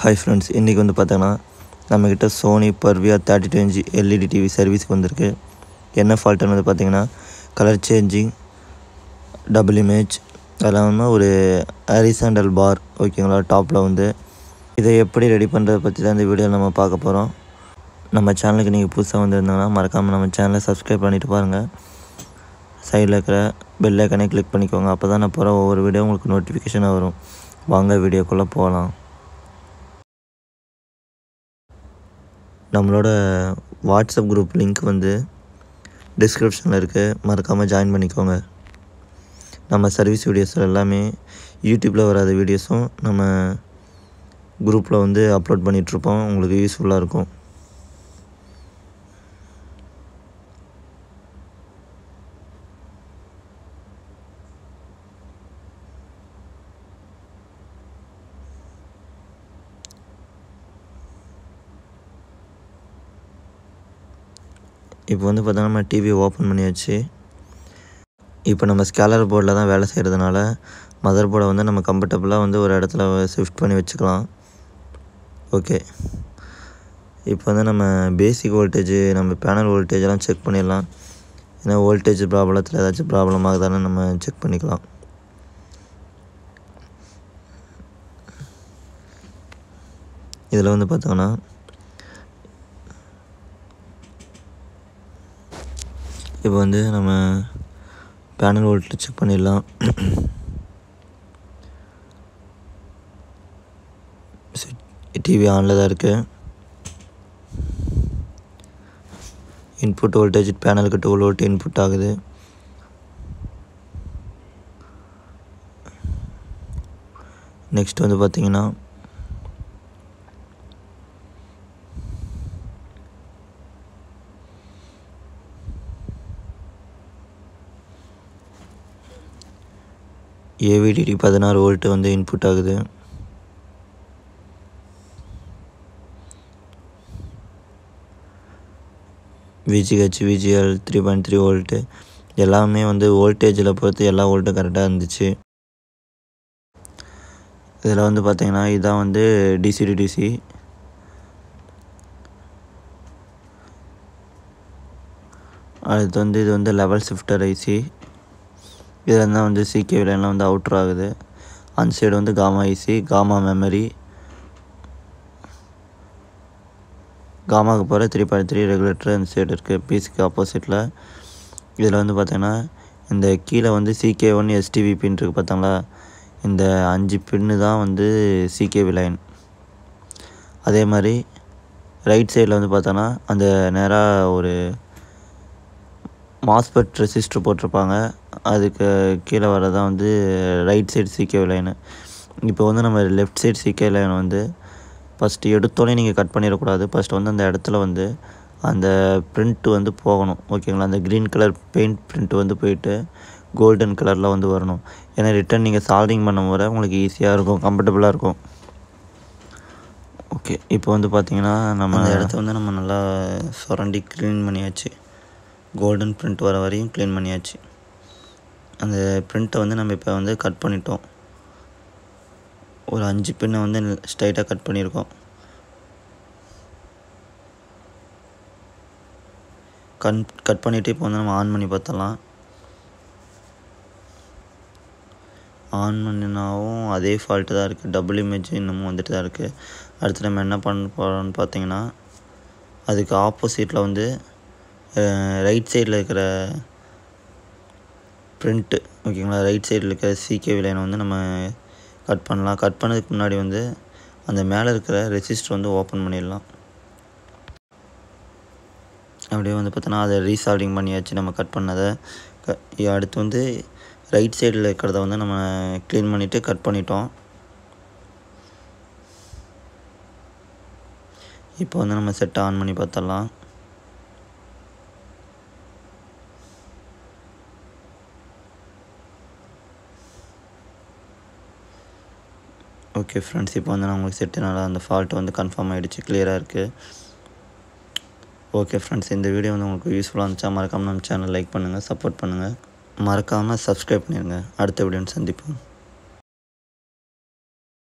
Hi friends இன்றைக்கி வந்து பார்த்தோன்னா நம்மக்கிட்ட Sony Bravia thirty two inch LED TV சர்வீஸ்க்கு வந்திருக்கு. என்ன ஃபால்ட்டுன்னு வந்து பார்த்தீங்கன்னா கலர் சேஞ்சிங் டபுள் இமேஜ் அதெல்லாம் ஒரு அரிசாண்டல் பார் ஓகேங்களா டாப்பில் வந்து. இதை எப்படி ரெடி பண்ணுறதை பற்றி தான் இந்த வீடியோவில் நம்ம பார்க்க போகிறோம் நம்ம சேனலுக்கு நீங்கள் புதுசாக வந்துருந்தாங்கன்னா மறக்காமல் நம்ம சேனலை சப்ஸ்கிரைப் பண்ணிட்டு பாருங்கள் சைடில் இருக்கிற பெல் ஐக்கனே கிளிக் பண்ணிக்கோங்க. அப்போ தான் நான் போகிற ஒவ்வொரு வீடியோ உங்களுக்கு நோட்டிஃபிகேஷனாக வரும். வாங்க வீடியோக்குள்ளே போகலாம் நம்மளோட வாட்ஸ்அப் குரூப் லிங்க் வந்து டிஸ்கிரிப்ஷனில் இருக்குது மறக்காமல் ஜாயின் பண்ணிக்கோங்க. நம்ம சர்வீஸ் வீடியோஸ் எல்லாமே யூடியூப்பில் வராத வீடியோஸும் நம்ம குரூப்பில் வந்து அப்லோட் பண்ணிகிட்ருப்போம் உங்களுக்கு யூஸ்ஃபுல்லாக இருக்கும். இப்போ வந்து பார்த்தோன்னா நம்ம டிவி ஓப்பன் பண்ணியாச்சு. இப்போ நம்ம ஸ்கேலர் போர்டில் தான் வேலை செய்கிறதுனால மதர் போர்டை வந்து நம்ம கம்ஃபர்டபுளாக வந்து ஒரு இடத்துல ஷிஃப்ட் பண்ணி வச்சுக்கலாம். ஓகே இப்போ வந்து நம்ம பேசிக் வோல்டேஜ் நம்ம பேனல் வோல்டேஜெல்லாம் செக் பண்ணிடலாம். ஏன்னா வோல்டேஜ் ப்ராப்ளத்தில் ஏதாச்சும் ப்ராப்ளம் ஆகுதானு நம்ம செக் பண்ணிக்கலாம். இதில் வந்து பார்த்தோங்கன்னா இப்போ வந்து நம்ம பேனல் வோல்ட்டு செக் பண்ணிடலாம். டிவி ஆனில் தான் இருக்குது இன்புட் வோல்டேஜ் பேனலுக்கு டுவெல் வோல்ட் இன்புட் ஆகுது. நெக்ஸ்ட் வந்து பார்த்திங்கன்னா ஏவிடிடி பதினாறு வோல்ட்டு வந்து இன்புட் ஆகுது. VGH VGL three point three volt எல்லாமே வந்து வோல்டேஜில் பொறுத்து எல்லா வோல்ட்டும் கரெக்டாக இருந்துச்சு. இதில் வந்து பார்த்திங்கன்னா இதுதான் வந்து டிசி டு டிசி அடுத்து வந்து இது வந்து லெவல் ஷிஃப்டர் ஐசி இதில் தான் வந்து சிகே லைன்லாம் வந்து அவுட்ரு ஆகுது. அந்த சைடு வந்து காமா ஐசி காமா மெமரி காமாவுக்கு போகிற த்ரீ பாயிண்ட் த்ரீ ரெகுலேட்டர் அந்த சைடு இருக்குது பிசிக்கு ஆப்போசிட்டில் இதில் வந்து பார்த்தீங்கன்னா இந்த கீழே வந்து சிகே ஒன் எஸ்டிவி பின் இருக்குது பார்த்தாங்களா இந்த அஞ்சு பின்னு தான் வந்து சிகேவி லைன் அதே மாதிரி ரைட் சைடில் வந்து பார்த்தோன்னா அந்த நேராக ஒரு மாஸ்பெட் ரெசிஸ்டர் போட்டிருப்பாங்க. அதுக்கு கீழே வரதான் வந்து ரைட் சைடு சிகே லைனு இப்போ வந்து நம்ம லெஃப்ட் சைடு சிகே லைன் வந்து ஃபஸ்ட்டு எடுத்தோடனே நீங்கள் கட் பண்ணிடக்கூடாது. ஃபஸ்ட்டு வந்து அந்த இடத்துல வந்து அந்த ப்ரிண்ட்டு வந்து போகணும். ஓகேங்களா அந்த க்ரீன் கலர் பெயிண்ட் ப்ரிண்ட்டு வந்து போயிட்டு கோல்டன் கலரில் வந்து வரணும். ஏன்னா ரிட்டன் நீங்கள் சால்டிங் பண்ணும் போது உங்களுக்கு ஈஸியாக இருக்கும் கம்ஃபர்டபுளாக இருக்கும். ஓகே இப்போ வந்து பார்த்தீங்கன்னா நம்ம அந்த இடத்த வந்து நம்ம நல்லா சுரண்டி க்ளீன் பண்ணியாச்சு. கோல்டன் பிரிண்ட் வர வரையும் க்ளீன் பண்ணியாச்சு. அந்த பிரிண்ட்டை வந்து நம்ம இப்போ வந்து கட் பண்ணிட்டோம். ஒரு அஞ்சு பின்னை வந்து ஸ்ட்ரைட்டாக கட் பண்ணியிருக்கோம். கன் கட் பண்ணிவிட்டு இப்போ வந்து நம்ம ஆன் பண்ணி பார்த்தலாம் ஆன் பண்ணினாவும் அதே ஃபால்ட்டு தான் இருக்குது டபுள் இமேஜ் இன்னமும் வந்துட்டு தான் இருக்குது அடுத்து நம்ம என்ன பண்ண போகிறோம்னு பார்த்தீங்கன்னா அதுக்கு ஆப்போசிட்டில் வந்து ரைட் சைடில் இருக்கிற ப்ரிண்ட்டு ஓகேங்களா ரைட் சைடில் இருக்கிற சிகேவி லைனை வந்து நம்ம கட் பண்ணலாம். கட் பண்ணதுக்கு முன்னாடி வந்து அந்த மேலே இருக்கிற ரெசிஸ்டர் வந்து ஓப்பன் பண்ணிடலாம். அப்படியே வந்து பார்த்தோன்னா அதை ரீசால்டிங் பண்ணியாச்சு நம்ம கட் பண்ணதை. க அடுத்து வந்து ரைட் சைடில் இருக்கிறத வந்து நம்ம க்ளீன் பண்ணிவிட்டு கட் பண்ணிட்டோம். இப்போ வந்து நம்ம செட்டை ஆன் பண்ணி பார்த்துடலாம். ஓகே ஃப்ரெண்ட்ஸ் இப்போ வந்து நான் உங்களுக்கு செட்டுனால அந்த ஃபால்ட்டு வந்து கன்ஃபார்ம் ஆகிடுச்சு கிளியராக இருக்குது ஓகே ஃப்ரெண்ட்ஸ் இந்த வீடியோ வந்து உங்களுக்கு யூஸ்ஃபுல்லாக இருந்துச்சா மறக்காமல் நம்ம சேனல் லைக் பண்ணுங்கள் சப்போர்ட் பண்ணுங்கள் மறக்காமல் சப்ஸ்கிரைப் பண்ணிடுங்க அடுத்த வீடியோன்னு சந்திப்போம்.